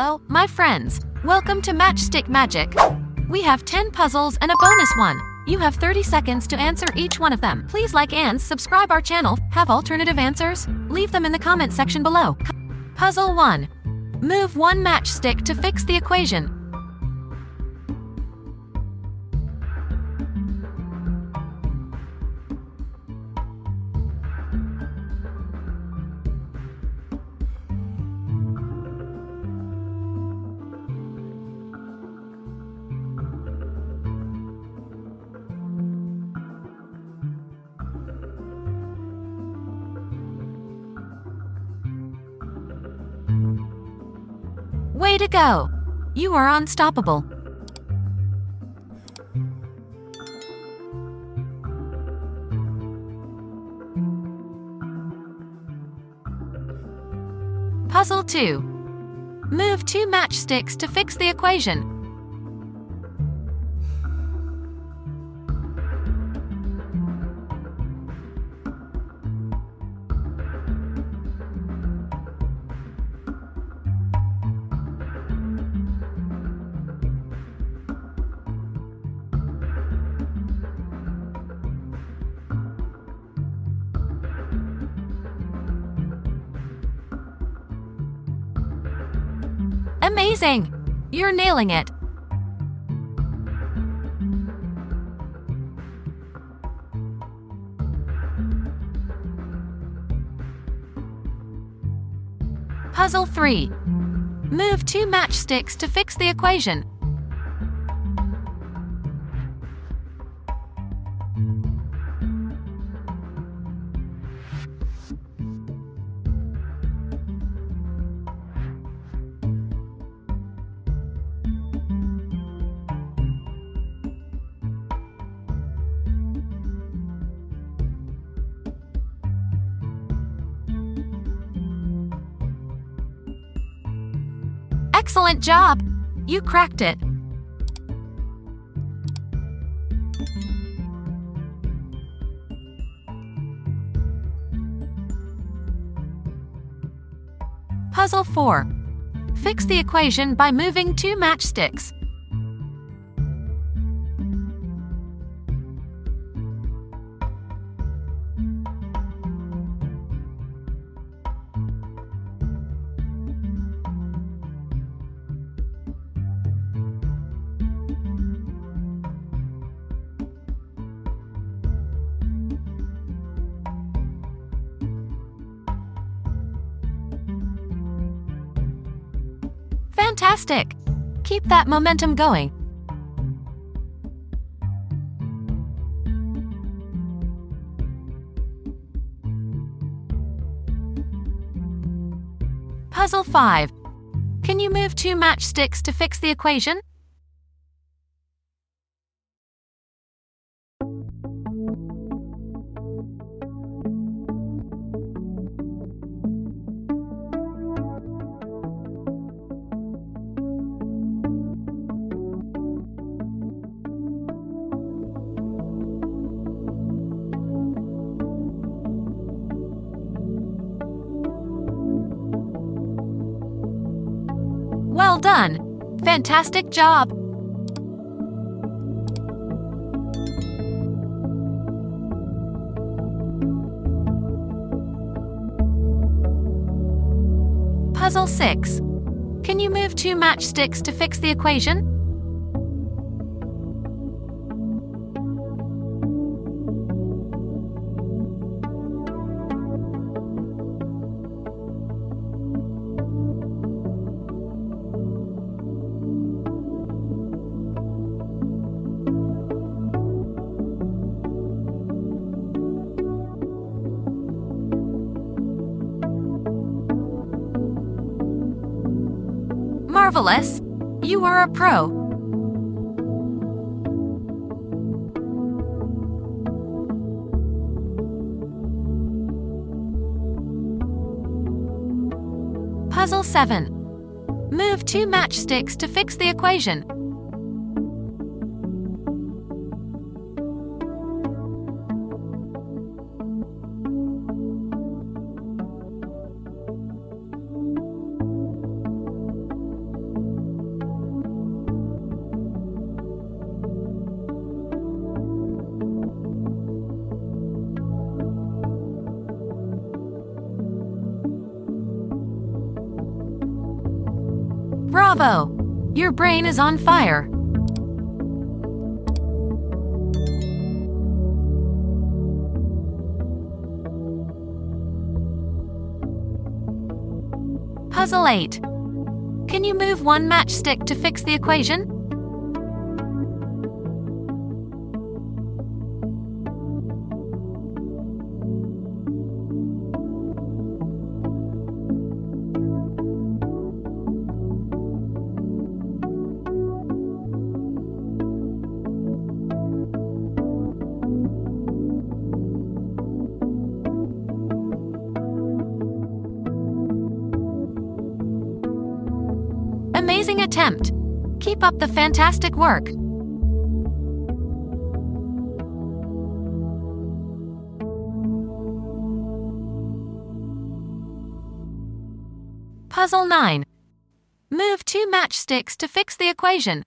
Hello, my friends. Welcome to Matchstick Magic. We have 10 puzzles and a bonus one. You have 30 seconds to answer each one of them. Please like and subscribe our channel. Have alternative answers? Leave them in the comment section below. Puzzle 1. Move one matchstick to fix the equation. To go! You are unstoppable. Puzzle 2. Move two matchsticks to fix the equation. Amazing! You're nailing it. Puzzle 3. Move two matchsticks to fix the equation. Excellent job! You cracked it. Puzzle 4. Fix the equation by moving two matchsticks. Fantastic! Keep that momentum going. Puzzle 5. Can you move two matchsticks to fix the equation? Well done! Fantastic job! Puzzle 6. Can you move two matchsticks to fix the equation? Marvelous! You are a pro. Puzzle 7. Move two matchsticks to fix the equation. Bravo! Your brain is on fire. Puzzle 8. Can you move one matchstick to fix the equation? Attempt! Keep up the fantastic work! Puzzle 9. Move two matchsticks to fix the equation.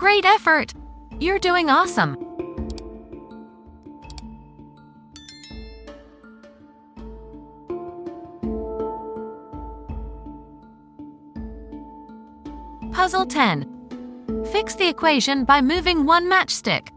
Great effort! You're doing awesome! Puzzle 10. Fix the equation by moving one matchstick.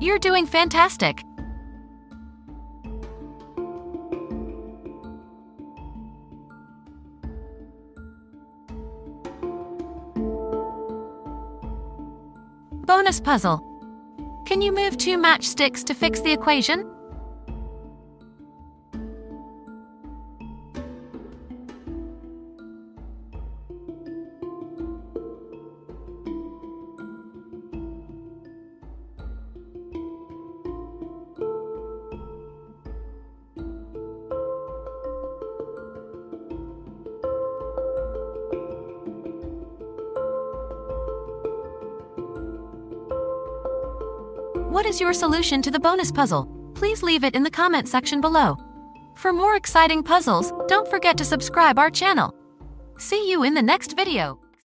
You're doing fantastic. Bonus puzzle. Can you move two matchsticks to fix the equation? What is your solution to the bonus puzzle? Please leave it in the comment section below. For more exciting puzzles, don't forget to subscribe our channel. See you in the next video.